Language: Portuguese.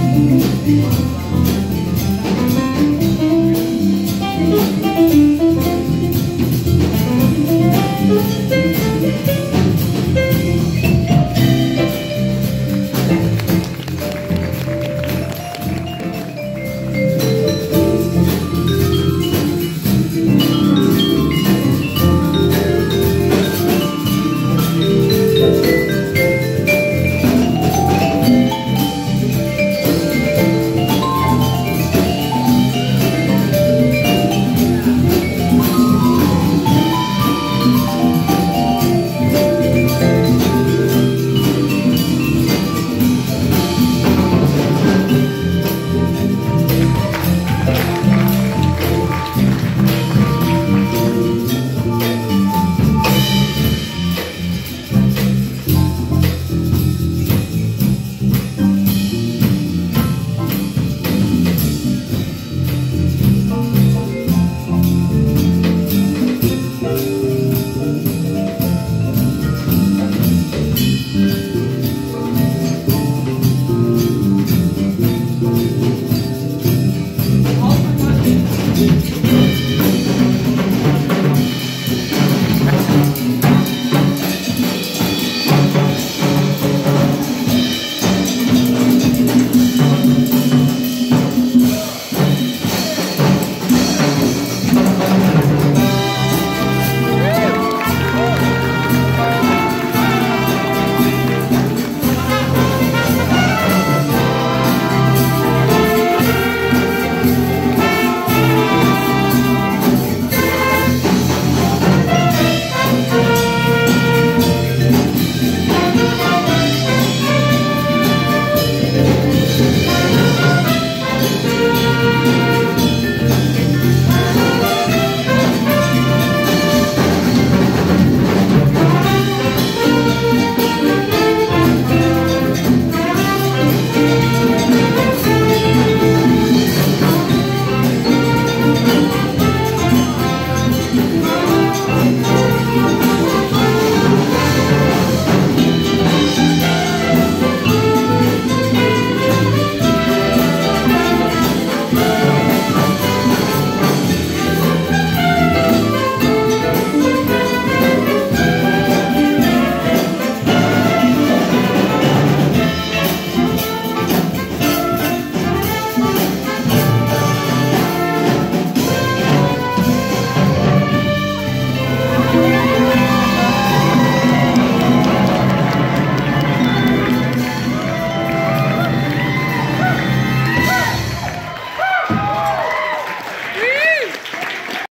Música